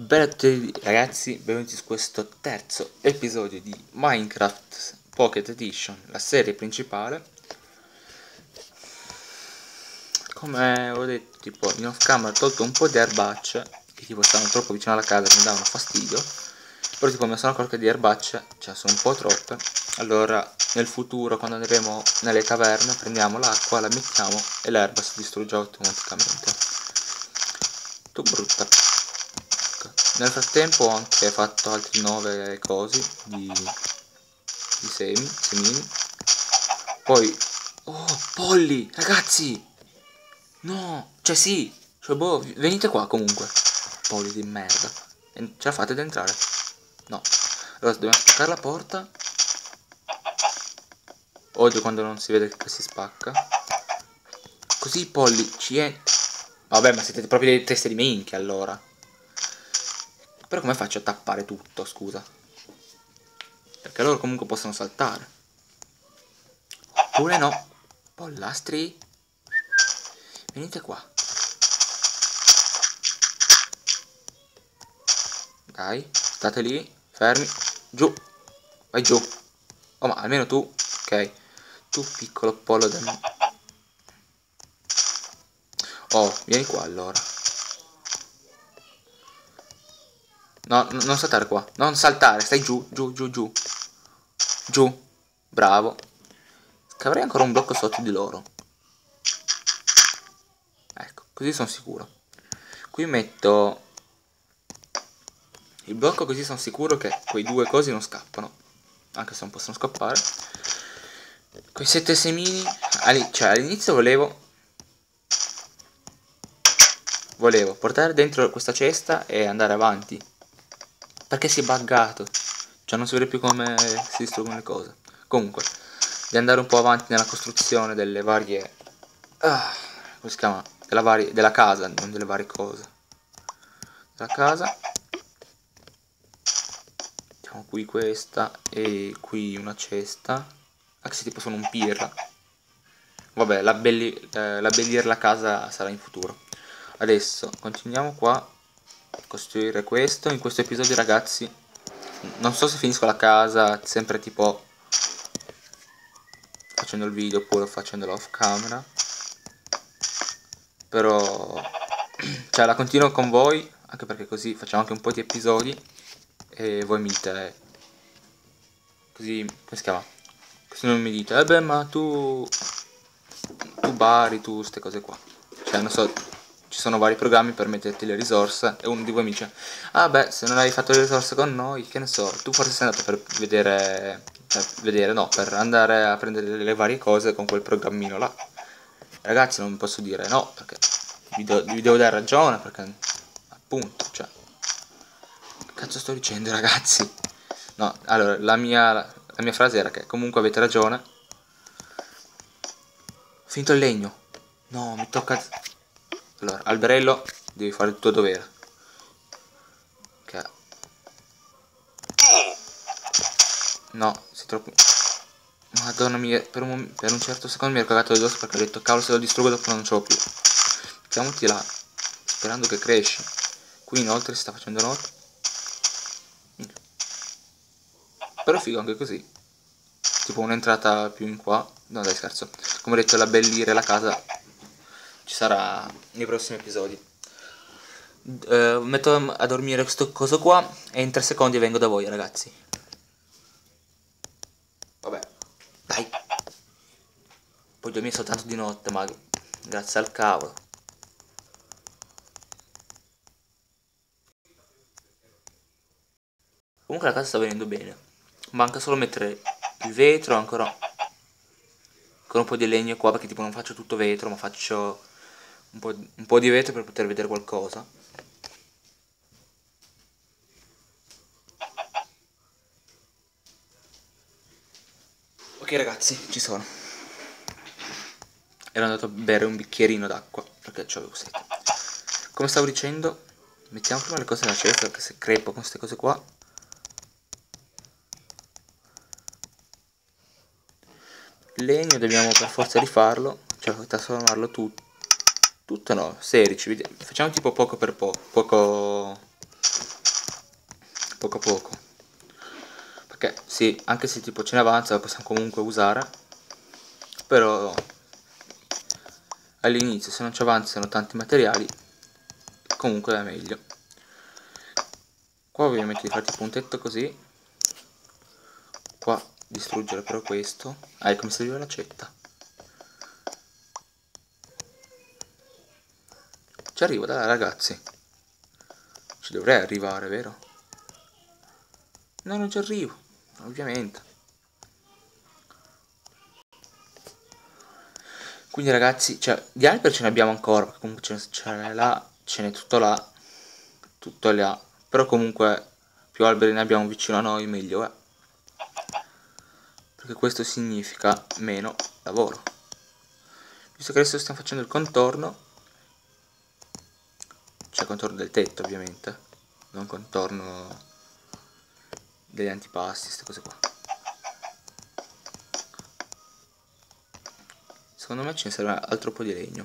Bella a tutti ragazzi, benvenuti su questo terzo episodio di Minecraft Pocket Edition, la serie principale. Come ho detto, tipo, in off camera ho tolto un po' di erbacce, che tipo stavano troppo vicino alla casa, mi davano fastidio. Però tipo mi sono accorto di erbacce, cioè sono un po' troppe. Allora nel futuro quando andremo nelle caverne prendiamo l'acqua, la mettiamo e l'erba si distrugge automaticamente. Tu brutta nel frattempo ho anche fatto altri 9 cosi di, di semi, semini. Poi... Oh, polli! Ragazzi! No! Cioè sì! Cioè boh, venite qua comunque. Polli di merda. E ce la fate ad entrare? No. Allora dobbiamo spaccare la porta. Odio quando non si vede che si spacca. Così i polli ci è... Vabbè, ma siete proprio delle teste di minchia allora. Però come faccio a tappare tutto, scusa? Perché loro comunque possono saltare. Oppure no. Pollastri. Venite qua. Dai, state lì, fermi. Giù. Vai giù. Oh, ma almeno tu. Ok. Tu piccolo pollo del... Oh, vieni qua allora. No, non saltare qua. Non saltare, stai giù, giù, giù, giù. Giù. Bravo. Che ancora un blocco sotto di loro. Ecco, così sono sicuro. Qui metto il blocco così sono sicuro che quei due cosi non scappano. Anche se non possono scappare. Quei sette semini. Cioè all'inizio volevo volevo portare dentro questa cesta e andare avanti perché si è buggato? Cioè non si vede più come si distruggono le cose. Comunque, di andare un po' avanti nella costruzione delle varie... Ah, come si chiama? Della, varie, della casa, non delle varie cose. Della casa. Mettiamo qui questa e qui una cesta. Anche se tipo sono un pirla. Vabbè, l'abbellir eh, la casa sarà in futuro. Adesso continuiamo qua costruire questo. In questo episodio ragazzi non so se finisco la casa sempre tipo facendo il video oppure facendolo off camera. Però cioè la continuo con voi anche perché così facciamo anche un po' di episodi. E voi mi dite così come si chiama? Così non mi dite eh beh ma tu tu bari tu ste cose qua. Cioè non so ci sono vari programmi per metterti le risorse e uno di voi mi dice ah beh se non hai fatto le risorse con noi che ne so tu forse sei andato per vedere per vedere no per andare a prendere le varie cose con quel programmino là. Ragazzi non posso dire no perché vi, do, vi devo dare ragione perché appunto cioè che cazzo sto dicendo ragazzi? No allora la mia, la mia frase era che comunque avete ragione. Finito il legno. No mi tocca allora, alberello, devi fare il tuo dovere. Ok. No, sei troppo... Madonna mia, per un, per un certo secondo mi ero cagato addosso perché ho detto cavolo se lo distruggo dopo non ce l'ho più. Mettiamoti là, sperando che cresci. Qui inoltre si sta facendo notte. Però figo anche così. Tipo un'entrata più in qua. No dai scherzo. Come ho detto, l'abbellire la casa ci sarà nei prossimi episodi. Uh, metto a dormire questo coso qua e in tre secondi vengo da voi ragazzi. Vabbè, dai. Poi dormire soltanto di notte, ma grazie al cavolo. Comunque la casa sta venendo bene. Manca solo mettere il vetro, ancora, ancora un po' di legno qua perché tipo non faccio tutto vetro, ma faccio un po', un po di vetro per poter vedere qualcosa. Ok ragazzi, ci sono. Ero andato a bere un bicchierino d'acqua perché avevo sete. Come stavo dicendo, mettiamo prima le cose nella cesta perché se crepo con queste cose qua legno dobbiamo per forza rifarlo cioè trasformarlo tutto tutto no, 16, facciamo tipo poco per poco, poco... poco a poco. Perché sì anche se tipo ce ne avanza la possiamo comunque usare però all'inizio se non ci avanzano tanti materiali comunque è meglio. Qua ovviamente di fare un tetto così qua distruggere però questo. Ah ecco mi serviva l'accetta ci arrivo dai ragazzi. Ci dovrei arrivare vero? no non ci arrivo ovviamente. Quindi ragazzi cioè di alberi ce ne abbiamo ancora comunque ce n'è là ce n'è tutto là tutto là. Però comunque più alberi ne abbiamo vicino a noi meglio è. Perché questo significa meno lavoro. Visto che adesso stiamo facendo il contorno cioè contorno del tetto ovviamente non contorno degli antipasti queste cose qua secondo me ce ne serve altro po' di legno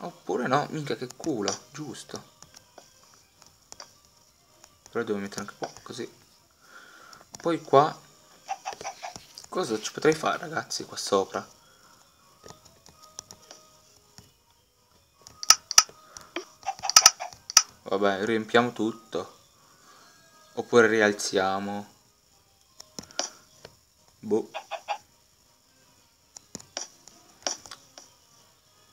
Oppure no, mica che culo, giusto. Però devo mettere anche qua, così. Poi qua... Cosa ci potrei fare, ragazzi, qua sopra? Vabbè, riempiamo tutto. Oppure rialziamo. Boh.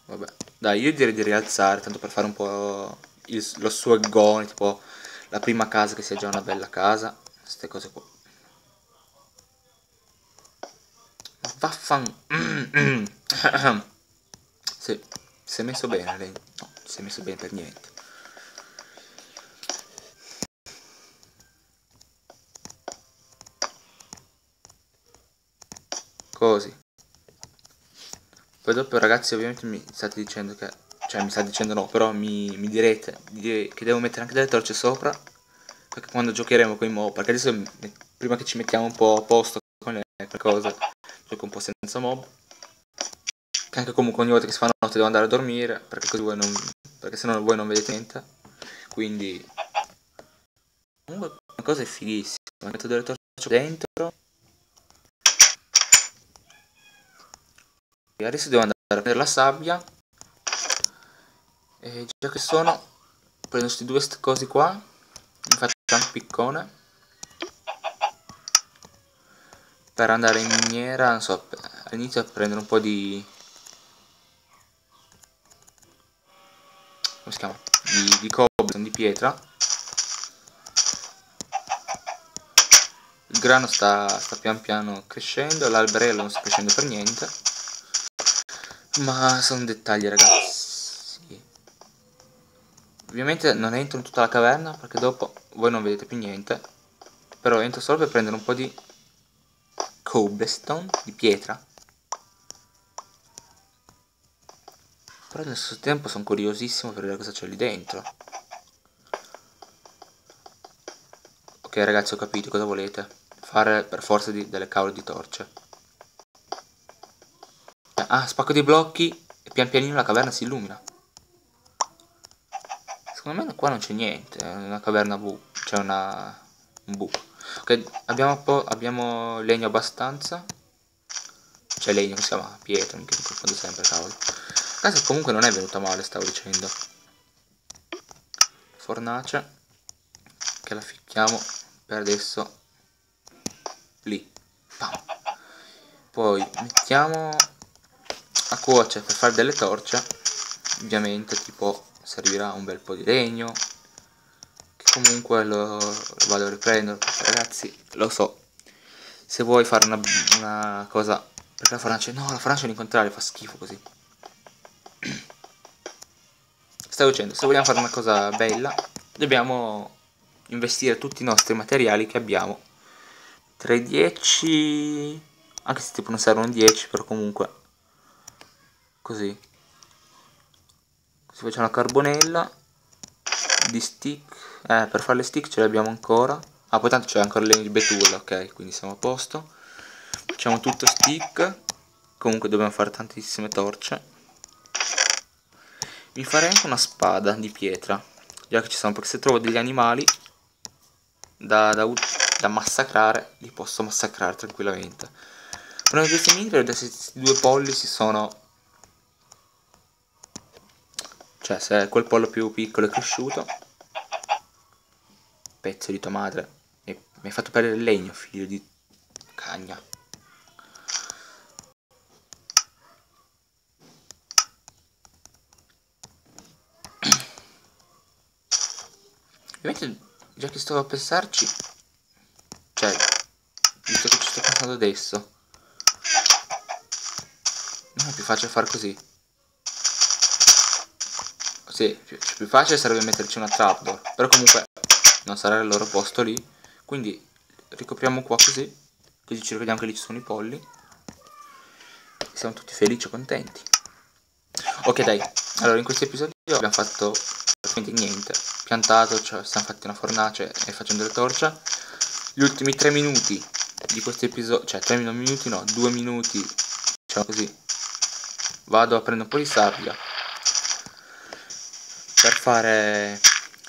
Vabbè. Dai, io direi di rialzare, tanto per fare un po' il, lo swaggone, tipo la prima casa che sia già una bella casa. Queste cose qua. Vaffan... sì, si è messo bene lei. No, si è messo bene per niente. Così. Poi dopo ragazzi ovviamente mi state dicendo che, cioè mi state dicendo no, però mi, mi direte che devo mettere anche delle torce sopra, perché quando giocheremo con i mob, perché adesso prima che ci mettiamo un po' a posto con le, cose, gioco un po' senza mob, che anche comunque ogni volta che si fa notte devo andare a dormire, perché così voi non, perché se no voi non vedete niente, quindi comunque una cosa è fighissima, metto delle torce dentro, adesso devo andare a prendere la sabbia. E già che sono prendo questi due cosi qua. Mi faccio un piccone. Per andare in miniera non so all'inizio a prendere un po' di come si chiama? Di, di cobblestone di pietra. Il grano sta, sta pian piano crescendo l'alberello non sta crescendo per niente ma sono dettagli ragazzi. Ovviamente non entro in tutta la caverna perché dopo voi non vedete più niente. Però entro solo per prendere un po' di cobblestone, di pietra. Però allo stesso tempo sono curiosissimo per vedere cosa c'è lì dentro. Ok ragazzi ho capito cosa volete. Fare per forza di, delle cavolo di torce. Ah, spacco dei blocchi e pian pianino la caverna si illumina. Secondo me qua non c'è niente, è una caverna bu, c'è una... un buco. Ok, abbiamo, abbiamo legno abbastanza. C'è legno, si chiama pietra, mi confondo sempre, cavolo. Casa comunque non è venuta male, stavo dicendo. Fornace, che la ficchiamo per adesso lì. Pam. Poi mettiamo a cuocere per fare delle torce ovviamente tipo servirà un bel po' di legno che comunque lo, lo vado a riprendere ragazzi lo so se vuoi fare una, una cosa perché la fornace no la fornace all'incontrario fa schifo così. Stavo dicendo se vogliamo fare una cosa bella dobbiamo investire tutti i nostri materiali che abbiamo. Tra i 10 anche se tipo non servono 10 però comunque così. Così facciamo la carbonella di stick. Eh per fare le stick ce le abbiamo ancora. Ah poi tanto c'è ancora di betulla ok quindi siamo a posto. Facciamo tutto stick. Comunque dobbiamo fare tantissime torce. Mi farei anche una spada di pietra, già che ci sono, perché se trovo degli animali da, da, da massacrare, li posso massacrare tranquillamente. Però in questi mini vedo se due polli si sono... Cioè, se quel pollo più piccolo è cresciuto... Pezzo di tua madre. Mi hai fatto perdere il legno, figlio di cagna. Ovviamente, già che sto a pensarci, cioè, visto che ci sto pensando adesso, non è più facile fare così. Sì, più, più facile sarebbe metterci una trapdoor, però comunque non sarà il loro posto lì, quindi ricopriamo qua così, così ci ricordiamo che lì ci sono i polli, siamo tutti felici e contenti. Ok dai, allora in questo episodio abbiamo fatto praticamente niente, piantato, cioè siamo fatti una fornace e facendo le torce. Gli ultimi tre minuti di questo episodio, cioè tre minuti no, due minuti, diciamo così, vado a prendere un po' di sabbia per fare,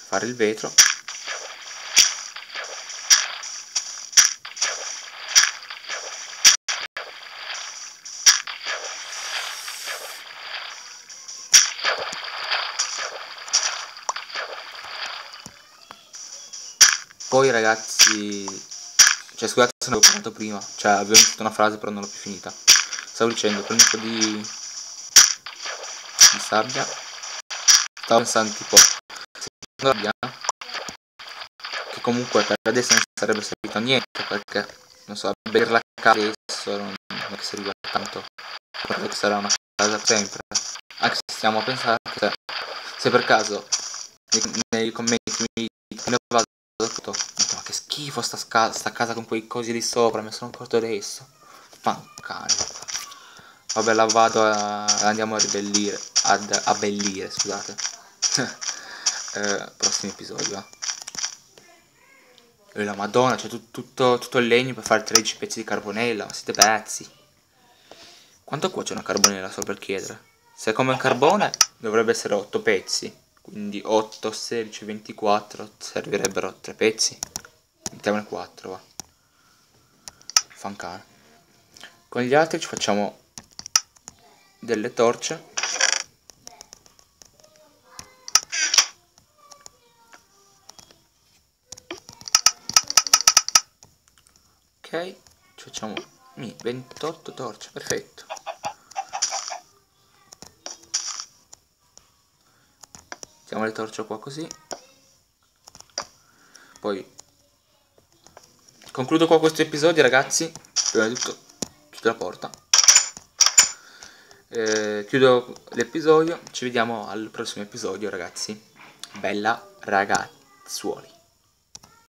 fare il vetro Poi ragazzi, cioè scusate se ne avevo parlato prima, cioè avevo iniziato una frase però non l'ho più finita. Stavo dicendo, prendo un po' di, di sabbia. Stavo pensando tipo, se sabbia, che comunque per adesso non sarebbe servito a niente perché, non so, berla a adesso non che serviva tanto. Che sarà una casa sempre. Anche se stiamo a pensare se, se per caso nei, nei commenti mi vado tutto. Ma che schifo sta, sta, casa con quei cosi lì sopra, mi sono accorto adesso. Fancane. Vabbè, la vado a... andiamo a ribellire. Ad abbellire, scusate. Eh, prossimo episodio. E la madonna, c'è tut, tutto, tutto il legno per fare 13 pezzi di carbonella. Ma siete pezzi. Quanto cuoce una carbonella solo per chiedere? Se è come un carbone dovrebbe essere 8 pezzi quindi 8, 16, 24 servirebbero 3 pezzi mettiamone 4 va fancane con gli altri ci facciamo delle torce ok ci facciamo 28 torce perfetto. Mettiamo le torce qua così. Poi concludo qua questo episodio ragazzi. Prima di tutto chiudo la porta. Eh, chiudo l'episodio. Ci vediamo al prossimo episodio ragazzi. Bella ragazzuoli